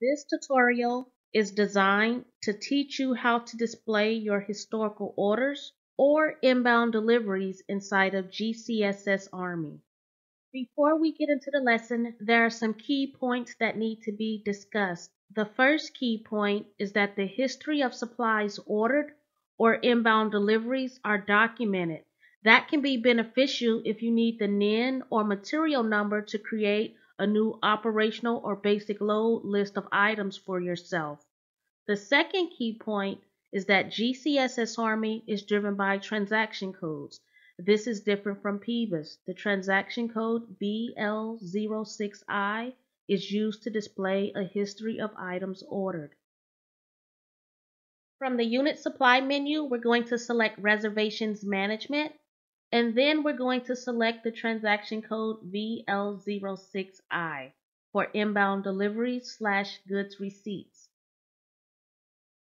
This tutorial is designed to teach you how to display your historical orders or inbound deliveries inside of GCSS Army. Before we get into the lesson, there are some key points that need to be discussed. The first key point is that the history of supplies ordered or inbound deliveries are documented. That can be beneficial if you need the NIN or material number to create a new operational or basic load list of items for yourself. The second key point is that GCSS Army is driven by transaction codes. This is different from PBUSE. The transaction code VL06I is used to display a history of items ordered. From the unit supply menu, we're going to select reservations management and then we're going to select the transaction code VL06I for inbound deliveries slash goods receipts.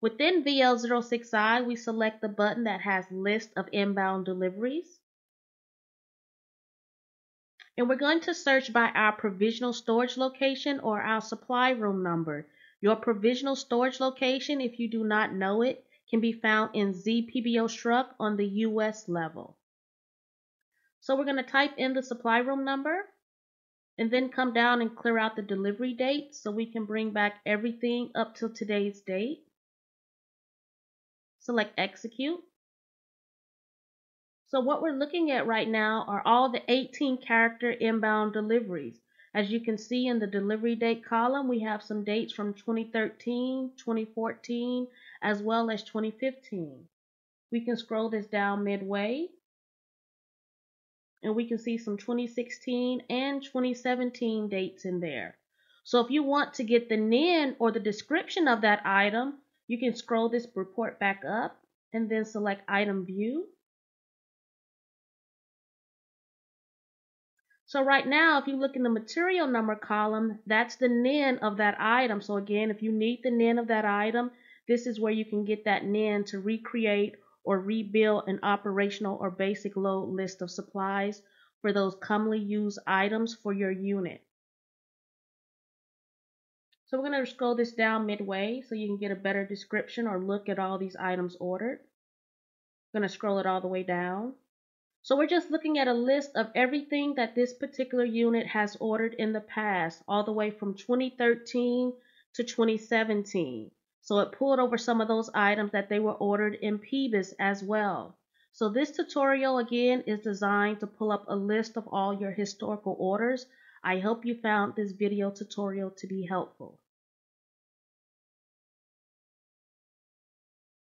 Within VL06I, we select the button that has list of inbound deliveries. And we're going to search by our provisional storage location or our supply room number. Your provisional storage location, if you do not know it, can be found in ZPBO on the US level. So we're going to type in the supply room number and then come down and clear out the delivery date so we can bring back everything up till today's date. Select execute. So what we're looking at right now are all the 18 character inbound deliveries. As you can see in the delivery date column, we have some dates from 2013, 2014, as well as 2015. We can scroll this down midway and we can see some 2016 and 2017 dates in there. So if you want to get the NIN or the description of that item, you can scroll this report back up and then select item view. So right now, if you look in the material number column, that's the NIN of that item. So again, if you need the NIN of that item, this is where you can get that NIN to recreate or rebuild an operational or basic load list of supplies for those commonly used items for your unit. So we're going to scroll this down midway so you can get a better description or look at all these items ordered. I'm going to scroll it all the way down. So we're just looking at a list of everything that this particular unit has ordered in the past, all the way from 2013 to 2017. So it pulled over some of those items that they were ordered in PBUSE as well. So this tutorial again is designed to pull up a list of all your historical orders. I hope you found this video tutorial to be helpful.